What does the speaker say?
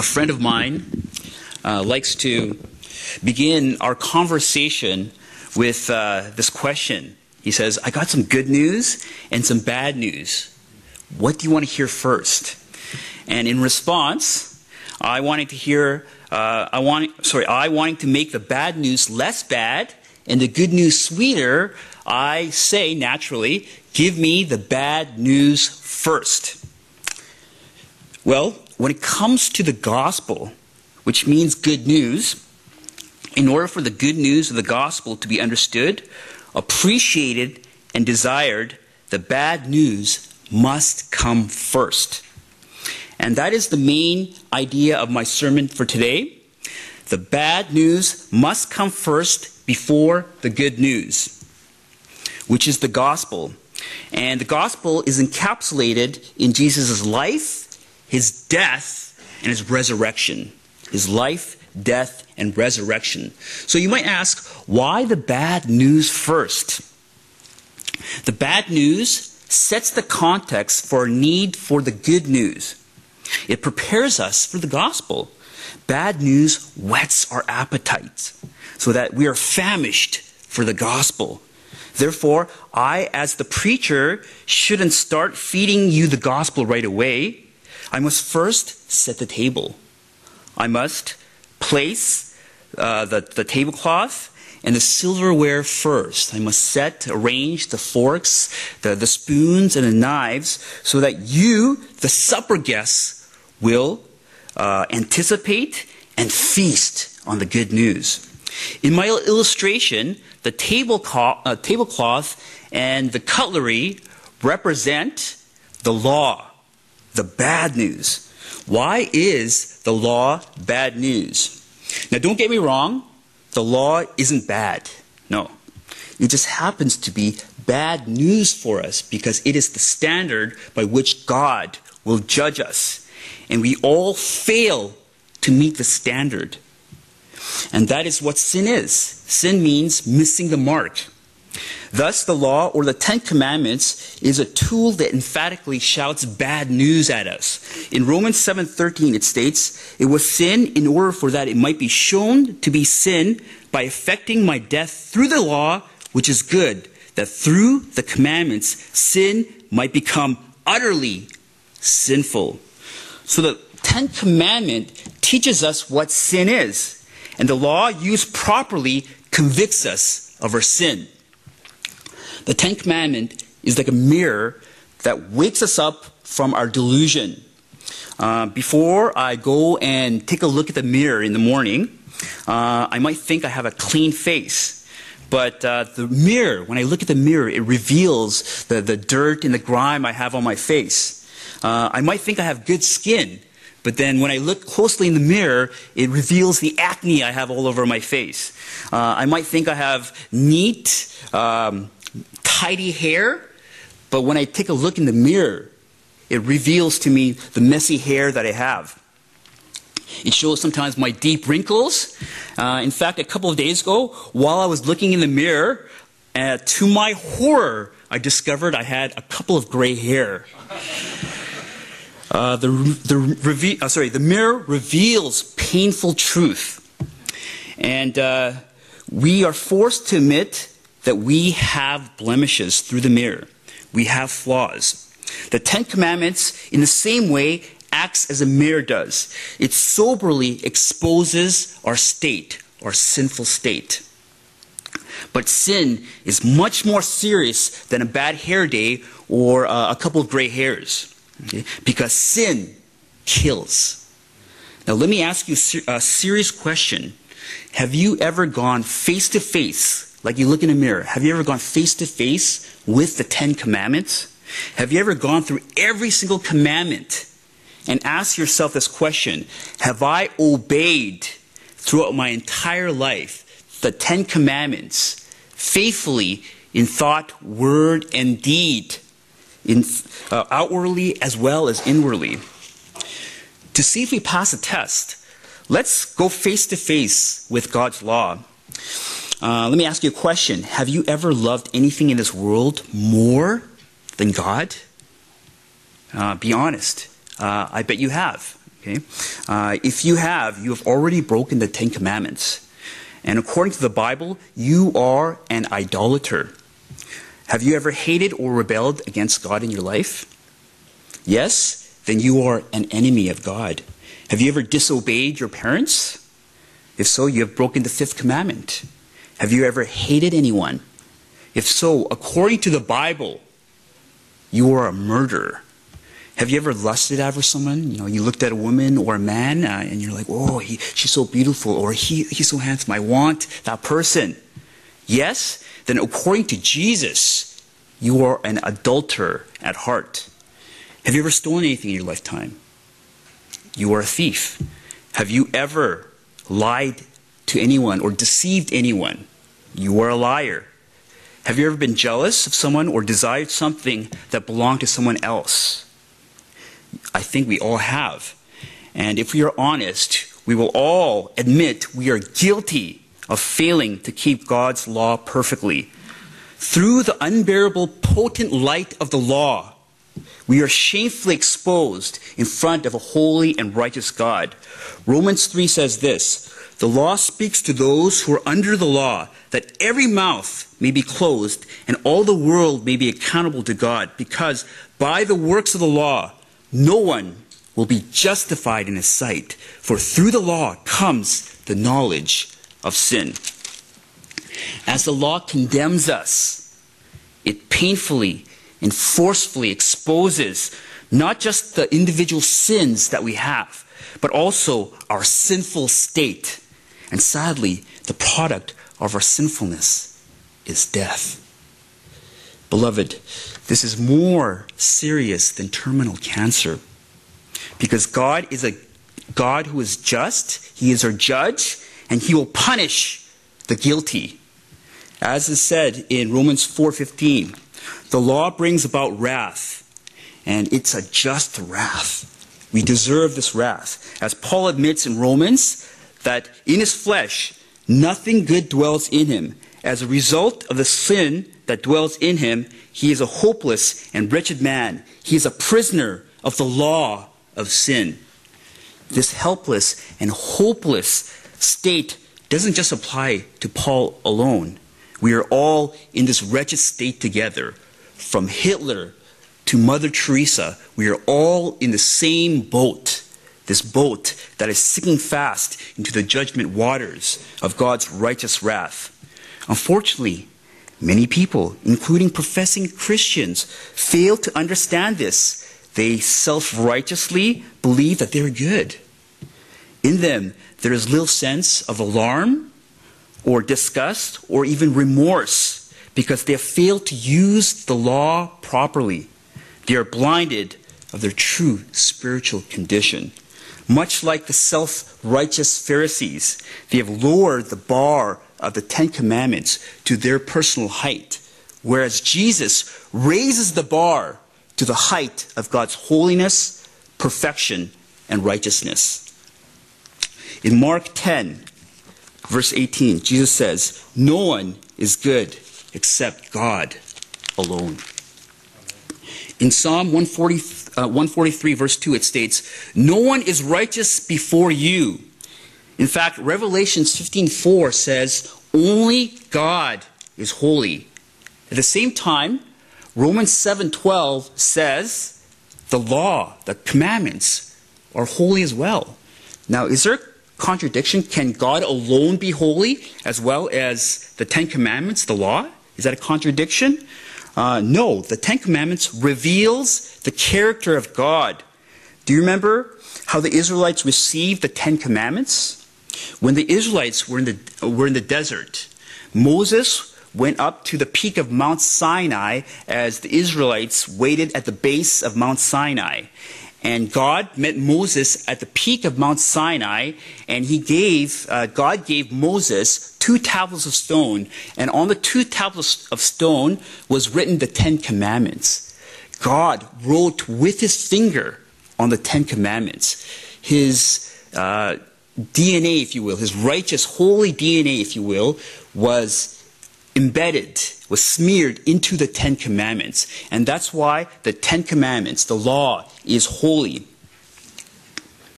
a friend of mine uh, likes to begin our conversation with uh, this question. He says, I got some good news and some bad news. What do you want to hear first? And in response, I wanted to hear, uh, I want, sorry, I wanting to make the bad news less bad and the good news sweeter. I say naturally, give me the bad news first. Well, when it comes to the gospel, which means good news, in order for the good news of the gospel to be understood, appreciated, and desired, the bad news must come first. And that is the main idea of my sermon for today. The bad news must come first before the good news, which is the gospel. And the gospel is encapsulated in Jesus' life, his death, and his resurrection. His life, death, and resurrection. So you might ask, why the bad news first? The bad news sets the context for a need for the good news. It prepares us for the gospel. Bad news whets our appetites so that we are famished for the gospel. Therefore, I, as the preacher, shouldn't start feeding you the gospel right away. I must first set the table. I must place uh, the, the tablecloth and the silverware first. I must set, arrange the forks, the, the spoons, and the knives so that you, the supper guests, will uh, anticipate and feast on the good news. In my illustration, the tablecloth, uh, tablecloth and the cutlery represent the law, the bad news. Why is the law bad news? Now, don't get me wrong, the law isn't bad. No. It just happens to be bad news for us because it is the standard by which God will judge us. And we all fail to meet the standard. And that is what sin is. Sin means missing the mark. Thus, the law or the Ten Commandments is a tool that emphatically shouts bad news at us. In Romans 7:13 it states, "It was sin in order for that it might be shown to be sin by effecting my death through the law, which is good, that through the commandments sin might become utterly sinful." So the Ten Commandment teaches us what sin is, and the law used properly convicts us of our sin. The Ten Commandment is like a mirror that wakes us up from our delusion. Uh, before I go and take a look at the mirror in the morning, uh, I might think I have a clean face. But uh, the mirror, when I look at the mirror, it reveals the, the dirt and the grime I have on my face. Uh, I might think I have good skin, but then when I look closely in the mirror, it reveals the acne I have all over my face. Uh, I might think I have neat, um, tidy hair, but when I take a look in the mirror, it reveals to me the messy hair that I have. It shows sometimes my deep wrinkles. Uh, in fact, a couple of days ago, while I was looking in the mirror, uh, to my horror, I discovered I had a couple of gray hair. Uh, the, the, uh, sorry, the mirror reveals painful truth. And uh, we are forced to admit that we have blemishes through the mirror. We have flaws. The Ten Commandments, in the same way, acts as a mirror does. It soberly exposes our state, our sinful state. But sin is much more serious than a bad hair day or uh, a couple of gray hairs. Okay? Because sin kills. Now, let me ask you a serious question. Have you ever gone face to face like you look in a mirror. Have you ever gone face to face with the Ten Commandments? Have you ever gone through every single commandment and asked yourself this question Have I obeyed throughout my entire life the Ten Commandments faithfully in thought, word, and deed, in, uh, outwardly as well as inwardly? To see if we pass a test, let's go face to face with God's law. Uh, let me ask you a question. Have you ever loved anything in this world more than God? Uh, be honest. Uh, I bet you have. Okay? Uh, if you have, you have already broken the Ten Commandments. And according to the Bible, you are an idolater. Have you ever hated or rebelled against God in your life? Yes? Then you are an enemy of God. Have you ever disobeyed your parents? If so, you have broken the fifth commandment. Have you ever hated anyone? If so, according to the Bible, you are a murderer. Have you ever lusted after someone? You know, you looked at a woman or a man uh, and you're like, oh, he, she's so beautiful or he, he's so handsome. I want that person. Yes? Then according to Jesus, you are an adulterer at heart. Have you ever stolen anything in your lifetime? You are a thief. Have you ever lied to anyone or deceived anyone? You are a liar. Have you ever been jealous of someone or desired something that belonged to someone else? I think we all have. And if we are honest, we will all admit we are guilty of failing to keep God's law perfectly. Through the unbearable, potent light of the law, we are shamefully exposed in front of a holy and righteous God. Romans 3 says this The law speaks to those who are under the law, that every mouth may be closed and all the world may be accountable to God, because by the works of the law, no one will be justified in his sight, for through the law comes the knowledge of sin. As the law condemns us, it painfully and forcefully exposes not just the individual sins that we have, but also our sinful state. And sadly, the product of our sinfulness is death. Beloved, this is more serious than terminal cancer because God is a God who is just, He is our judge, and He will punish the guilty. As is said in Romans 4:15, the law brings about wrath, and it's a just wrath. We deserve this wrath. As Paul admits in Romans, that in his flesh nothing good dwells in him. As a result of the sin that dwells in him, he is a hopeless and wretched man. He is a prisoner of the law of sin. This helpless and hopeless state doesn't just apply to Paul alone. We are all in this wretched state together. From Hitler to Mother Teresa, we are all in the same boat. This boat that is sinking fast into the judgment waters of God's righteous wrath. Unfortunately, Many people, including professing Christians, fail to understand this. They self righteously believe that they're good. In them, there is little sense of alarm or disgust or even remorse because they have failed to use the law properly. They are blinded of their true spiritual condition. Much like the self righteous Pharisees, they have lowered the bar of the Ten Commandments to their personal height, whereas Jesus raises the bar to the height of God's holiness, perfection, and righteousness. In Mark 10, verse 18, Jesus says, No one is good except God alone. In Psalm 140, uh, 143, verse 2, it states, No one is righteous before you. In fact, Revelations 15:4 says, "Only God is holy." At the same time, Romans 7:12 says, "The law, the commandments are holy as well." Now, is there contradiction? Can God alone be holy as well as the 10 commandments, the law? Is that a contradiction? Uh, no, the Ten Commandments reveals the character of God. Do you remember how the Israelites received the Ten Commandments? When the Israelites were in the, were in the desert, Moses went up to the peak of Mount Sinai as the Israelites waited at the base of Mount Sinai. And God met Moses at the peak of Mount Sinai, and he gave, uh, God gave Moses two tablets of stone, and on the two tablets of stone was written the Ten Commandments. God wrote with his finger on the Ten Commandments. His uh, DNA, if you will, his righteous, holy DNA, if you will, was embedded, was smeared into the Ten Commandments. And that's why the Ten Commandments, the law, is holy.